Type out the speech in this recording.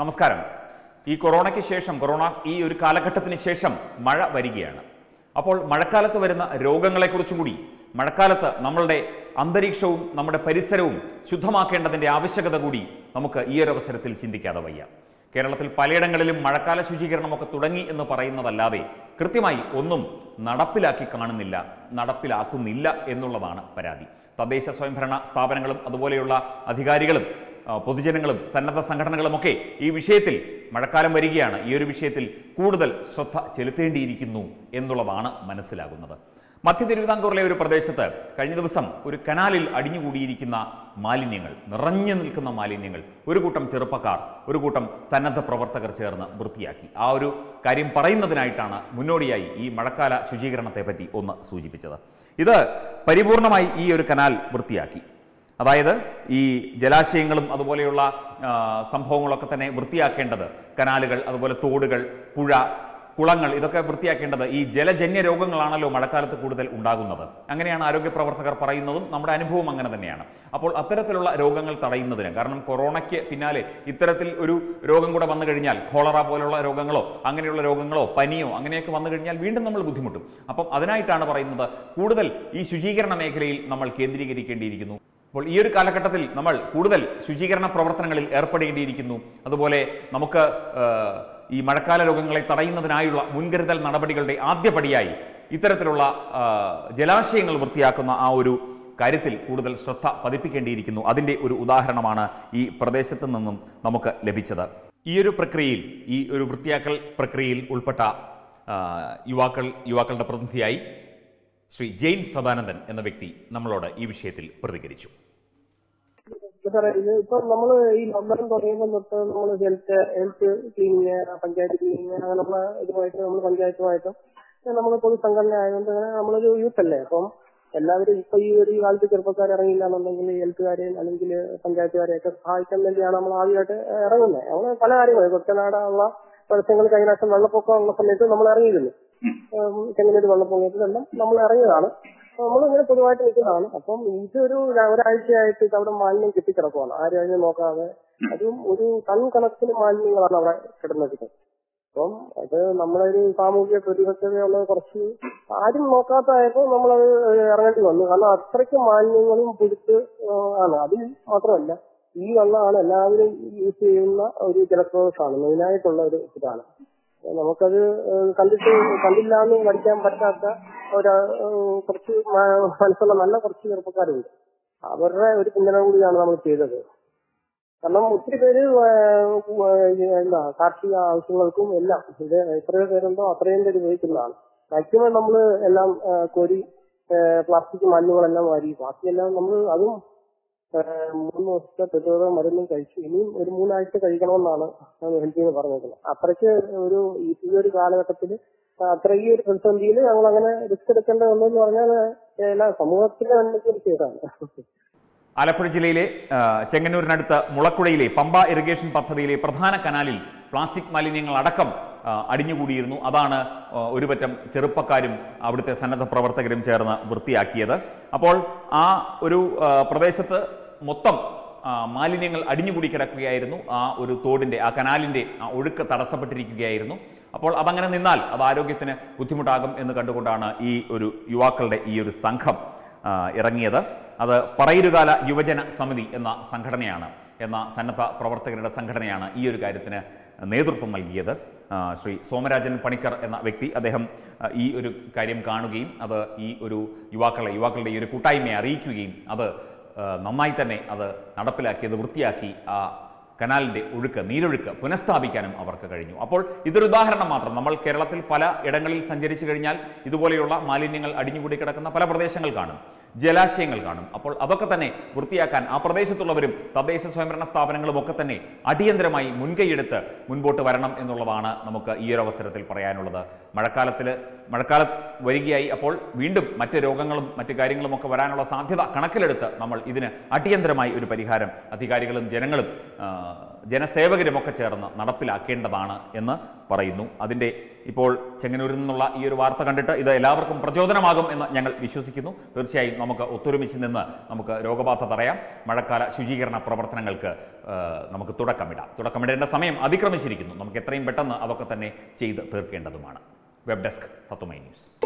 നമസ്കാരം. ഈ കൊറോണയ്ക്ക് ശേഷം കൊറോണ ഈ ഒരു കാലഘട്ടത്തിന് ശേഷം മഴ വരികയാണ്. അപ്പോൾ മഴക്കാലത്ത് വരുന്ന രോഗങ്ങളെക്കുറിച്ചും കൂടി മഴക്കാലത്ത് നമ്മളുടെ അന്തരീക്ഷവും നമ്മുടെ പരിസരവും ശുദ്ധമാക്കേണ്ടതിന്റെ ആവശ്യകത കൂടി നമുക്ക് ഈ ഒരു അവസരത്തിൽ ചിന്തിക്കാതെ വയ്യ. കേരളത്തിൽ പലയിടങ്ങളിലും മഴക്കാല ശുചീകരണമൊക്കെ തുടങ്ങി എന്ന് പറയുന്നതല്ലാതെ കൃത്യമായി ഒന്നും നടപ്പിലാക്കി കാണുന്നില്ല നടപ്പിലാക്കുന്നില്ല എന്നുള്ളതാണ് പരാതി. തദ്ദേശ സ്വയംഭരണ സ്ഥാപനങ്ങളും അതുപോലെയുള്ള അധികാരികളും പൊതുജനങ്ങളും സന്നദ്ധ സംഘടനകളുമൊക്കെ ഈ വിഷയത്തിൽ മഴക്കാലം വരികയാണ്. ഈ ഒരു വിഷയത്തിൽ കൂടുതൽ ശ്രദ്ധ ചെലുത്തേണ്ടിയിരിക്കുന്നു എന്നുള്ളതാണ് മനസ്സിലാകുന്നത്. മധ്യ തിരുവിതാംകൂറിലെ ഒരു പ്രദേശത്ത് കഴിഞ്ഞ ദിവസം ഒരു കനാലിൽ അടിഞ്ഞുകൂടിയിരിക്കുന്ന മാലിന്യങ്ങൾ നിറഞ്ഞു നിൽക്കുന്ന മാലിന്യങ്ങൾ ഒരു കൂട്ടം ചെറുപ്പക്കാർ ഒരു കൂട്ടം സന്നദ്ധ പ്രവർത്തകർ ചേർന്ന് വൃത്തിയാക്കി. ആ ഒരു കാര്യം പറയുന്നതിനായിട്ടാണ് മുന്നോടിയായി ഈ മഴക്കാല ശുചീകരണത്തെപ്പറ്റി ഒന്ന് സൂചിപ്പിച്ചത്. ഇത് പരിപൂർണമായി ഈ ഒരു കനാൽ വൃത്തിയാക്കി. അതായത് ഈ ജലാശയങ്ങളും അതുപോലെയുള്ള സംഭവങ്ങളൊക്കെ തന്നെ വൃത്തിയാക്കേണ്ടത്. കനാലുകൾ അതുപോലെ തോടുകൾ പുഴ കുളങ്ങൾ ഇതൊക്കെ വൃത്തിയാക്കേണ്ടത് ഈ ജലജന്യ രോഗങ്ങളാണല്ലോ മഴക്കാലത്ത് കൂടുതൽ ഉണ്ടാകുന്നത്. അങ്ങനെയാണ് ആരോഗ്യ പ്രവർത്തകർ പറയുന്നതും നമ്മുടെ അനുഭവം അങ്ങനെ തന്നെയാണ്. അപ്പോൾ അത്തരത്തിലുള്ള രോഗങ്ങൾ തടയുന്നതിന് കാരണം കൊറോണയ്ക്ക് പിന്നാലെ ഇത്തരത്തിൽ ഒരു രോഗം കൂടെ വന്നു കഴിഞ്ഞാൽ കോളറ പോലുള്ള രോഗങ്ങളോ അങ്ങനെയുള്ള രോഗങ്ങളോ പനിയോ അങ്ങനെയൊക്കെ വന്നു കഴിഞ്ഞാൽ വീണ്ടും നമ്മൾ ബുദ്ധിമുട്ടും. അപ്പം അതിനായിട്ടാണ് പറയുന്നത് കൂടുതൽ ഈ ശുചീകരണ മേഖലയിൽ നമ്മൾ കേന്ദ്രീകരിക്കേണ്ടിയിരിക്കുന്നു. അപ്പോൾ ഈ ഒരു കാലഘട്ടത്തിൽ നമ്മൾ കൂടുതൽ ശുചീകരണ പ്രവർത്തനങ്ങളിൽ ഏർപ്പെടേണ്ടിയിരിക്കുന്നു. അതുപോലെ നമുക്ക് ഈ മഴക്കാല രോഗങ്ങളെ തടയുന്നതിനായുള്ള മുൻകരുതൽ നടപടികളുടെ ആദ്യപടിയായി ഇത്തരത്തിലുള്ള ജലാശയങ്ങൾ വൃത്തിയാക്കുന്ന ആ ഒരു കാര്യത്തിൽ കൂടുതൽ ശ്രദ്ധ പതിപ്പിക്കേണ്ടിയിരിക്കുന്നു. അതിന്റെ ഒരു ഉദാഹരണമാണ് ഈ പ്രദേശത്തു നിന്നും നമുക്ക് ലഭിച്ചത്. ഈ ഒരു പ്രക്രിയയിൽ ഈ ഒരു വൃത്തിയാക്കൽ പ്രക്രിയയിൽ ഉൾപ്പെട്ട യുവാക്കൾ യുവാക്കളുടെ പ്രതിനിധിയായി ശ്രീ ജെയിൻ സദാനന്ദൻ എന്ന വ്യക്തി നമ്മളോട് ഈ വിഷയത്തിൽ പ്രതികരിച്ചു. സാറേ ഇത് ഇപ്പൊ നമ്മൾ ഈ ലോക്ക്ഡൌൺ തുടങ്ങിയപ്പോൾ തൊട്ട് നമ്മൾ health health cleaning panchayat cleaning അങ്ങനെയുള്ള ഇതുമായിട്ട് നമ്മൾ പഞ്ചായത്തുമായിട്ടും നമ്മൾ പൊതു സംഘടന ആയതുകൊണ്ട് അങ്ങനെ നമ്മളൊരു യൂത്ത് അല്ലേ? അപ്പം എല്ലാവരും ഇപ്പൊ ഈ ഒരു കാലത്ത് ചെറുപ്പക്കാർ ഇറങ്ങിയില്ല എന്നുണ്ടെങ്കിൽ ഹെൽത്തുകാരെയും അല്ലെങ്കിൽ പഞ്ചായത്തുകാരെയൊക്കെ സഹായിക്കാൻ വേണ്ടിയാണ് നമ്മൾ ആദ്യമായിട്ട് ഇറങ്ങുന്നത്. നമ്മൾ പല കാര്യങ്ങളും. കൊച്ചനാടുള്ള പ്രദേശങ്ങൾ കഴിഞ്ഞ പ്രാവശ്യം വെള്ളപ്പൊക്കം ഉള്ള സമയത്ത് നമ്മൾ ഇറങ്ങിയിരുന്നു ചെങ്ങനൂർ വെള്ളപ്പൊക്കത്തിൽ വെള്ളപ്പൊക്കത്തിലെല്ലാം നമ്മൾ ഇറങ്ങിയതാണ് നമ്മളിങ്ങനെ പൊതുവായിട്ട് നിൽക്കുന്നതാണ്. അപ്പം ഇതൊരു ഒരു ഒരാഴ്ചയായിട്ട് ഇത് അവിടെ മാലിന്യം കിട്ടിക്കിടക്കുവാണ്. ആരും അതിനെ നോക്കാതെ അതും ഒരു ടൺ കണക്കിന് മാലിന്യങ്ങളാണ് അവിടെ കിടന്നത്. അപ്പം അത് നമ്മളൊരു സാമൂഹിക പ്രതിബദ്ധതയുള്ള കുറച്ച് ആരും നോക്കാത്തതായപ്പോൾ നമ്മളത് ഇറങ്ങേണ്ടി വന്നു. കാരണം അത്രയ്ക്ക് മാലിന്യങ്ങളും പിടിച്ച് ആണ്. അത് മാത്രമല്ല. ഈ വെള്ളമാണ് എല്ലാവരും യൂസ് ചെയ്യുന്ന ഒരു ജലസ്രോതസ്സാണ് മെയിനായിട്ടുള്ള ഒരു ഇതാണ്. നമുക്കത് കണ്ടിട്ട് കണ്ടില്ല എന്ന് പഠിക്കാൻ പറ്റാത്ത ഒരു കുറച്ച് മനസ്സുള്ള നല്ല കുറച്ച് ചെറുപ്പക്കാരുണ്ട്. അവരുടെ ഒരു പിന്തുണ കൂടിയാണ് നമ്മൾ ചെയ്തത്. കാരണം ഒത്തിരി പേര് എന്താ കാർഷിക ആവശ്യങ്ങൾക്കും എല്ലാം ഇത് എത്രയോ പേരുണ്ടോ അത്രയും പേര് ഉപയോഗിക്കുന്നതാണ്. മാക്സിമം നമ്മൾ എല്ലാം കോരി പ്ലാസ്റ്റിക് മാലിന്യങ്ങളെല്ലാം വാരി ബാക്കിയെല്ലാം നമ്മൾ അതും മൂന്ന് ദിവസത്തെ പ്രതിരോധ മരുന്നും കഴിച്ചു. ഇനിയും ഒരു മൂന്നാഴ്ച കഴിക്കണമെന്നാണ് ഹെൽത്തിൽ നിന്ന് പറഞ്ഞേക്കുന്നത്. അത്രയ്ക്ക് ഒരു ഈ ഒരു കാലഘട്ടത്തിൽ അത്ര ഈ ഒരു പ്രതിസന്ധിയിൽ ഞങ്ങൾ അങ്ങനെ റിസ്ക് എടുക്കേണ്ട ഒന്നെന്ന് പറഞ്ഞാൽ എല്ലാ സമൂഹത്തിന്റെ നന്മയ്ക്ക് ഒരു ആലപ്പുഴ ജില്ലയിലെ ചെങ്ങന്നൂരിനടുത്ത് മുളക്കുഴയിലെ പമ്പ ഇറിഗേഷൻ പദ്ധതിയിലെ പ്രധാന കനാലിൽ പ്ലാസ്റ്റിക് മാലിന്യങ്ങൾ അടക്കം അടിഞ്ഞുകൂടിയിരുന്നു. അതാണ് ഒരുപറ്റം ചെറുപ്പക്കാരും അവിടുത്തെ സന്നദ്ധ പ്രവർത്തകരും ചേർന്ന് വൃത്തിയാക്കിയത്. അപ്പോൾ ആ ഒരു പ്രദേശത്ത് മൊത്തം മാലിന്യങ്ങൾ അടിഞ്ഞുകൂടി കിടക്കുകയായിരുന്നു ആ ഒരു തോടിന്റെ ആ കനാലിന്റെ ആ ഒഴുക്ക് തടസ്സപ്പെട്ടിരിക്കുകയായിരുന്നു. അപ്പോൾ അതങ്ങനെ നിന്നാൽ അത് ആരോഗ്യത്തിന് ബുദ്ധിമുട്ടാകും എന്ന് കണ്ടുകൊണ്ടാണ് ഈ ഒരു യുവാക്കളുടെ ഈ ഒരു സംഘം ഇറങ്ങിയത്. അത് പറയിരുകാല യുവജന സമിതി എന്ന സംഘടനയാണ് എന്ന സന്നദ്ധ പ്രവർത്തകരുടെ സംഘടനയാണ് ഈ ഒരു കാര്യത്തിന് നേതൃത്വം നൽകിയത്. ശ്രീ സോമരാജൻ പണിക്കർ എന്ന വ്യക്തി അദ്ദേഹം ഈ ഒരു കാര്യം കാണുകയും അത് ഈ ഒരു യുവാക്കളെ യുവാക്കളുടെ ഈ ഒരു കൂട്ടായ്മയെ അറിയിക്കുകയും അത് നന്നായി തന്നെ അത് നടപ്പിലാക്കി അത് വൃത്തിയാക്കി ആ കനാലിന്റെ ഒഴുക്ക് നീരൊഴുക്ക് പുനഃസ്ഥാപിക്കാനും അവർക്ക് കഴിഞ്ഞു. അപ്പോൾ ഇതൊരു ഉദാഹരണം മാത്രം. നമ്മൾ കേരളത്തിൽ പല ഇടങ്ങളിൽ സഞ്ചരിച്ചു കഴിഞ്ഞാൽ ഇതുപോലെയുള്ള മാലിന്യങ്ങൾ അടിഞ്ഞുകൂടി കിടക്കുന്ന പല പ്രദേശങ്ങൾ കാണും. ജലാശയങ്ങൾ കാണും. അപ്പോൾ അതൊക്കെ തന്നെ വൃത്തിയാക്കാൻ ആ പ്രദേശത്തുള്ളവരും തദ്ദേശ സ്വയംഭരണ സ്ഥാപനങ്ങളും ഒക്കെ തന്നെ അടിയന്തരമായി മുൻകൈയെടുത്ത് മുൻപോട്ട് വരണം എന്നുള്ളതാണ് നമുക്ക് ഈ ഒരു അവസരത്തിൽ പറയാനുള്ളത്. മഴക്കാലത്തിൽ മഴക്കാലം വരികയായി അപ്പോൾ വീണ്ടും മറ്റ് രോഗങ്ങളും മറ്റു കാര്യങ്ങളും ഒക്കെ വരാനുള്ള സാധ്യത കണക്കിലെടുത്ത് നമ്മൾ ഇതിന് അടിയന്തരമായി ഒരു പരിഹാരം അധികാരികളും ജനങ്ങളും ജനസേവകരുമൊക്കെ ചേർന്ന് നടപ്പിലാക്കേണ്ടതാണ് എന്ന് പറയുന്നു. അതിന്റെ ഇപ്പോൾ ചെങ്ങന്നൂരിൽ നിന്നുള്ള ഈ ഒരു വാർത്ത കണ്ടിട്ട് ഇത് എല്ലാവർക്കും പ്രചോദനമാകും എന്ന് ഞങ്ങൾ വിശ്വസിക്കുന്നു. തീർച്ചയായും നമുക്ക് ഒത്തൊരുമിച്ച് നിന്ന് നമുക്ക് രോഗബാധ തടയാം. മഴക്കാല ശുചീകരണ പ്രവർത്തനങ്ങൾക്ക് നമുക്ക് തുടക്കമിടാം. തുടക്കമിടേണ്ട സമയം അതിക്രമിച്ചിരിക്കുന്നു. നമുക്ക് എത്രയും പെട്ടെന്ന് അതൊക്കെ തന്നെ ചെയ്ത് തീർക്കേണ്ടതുമാണ്. Web desk Tatwamayi news.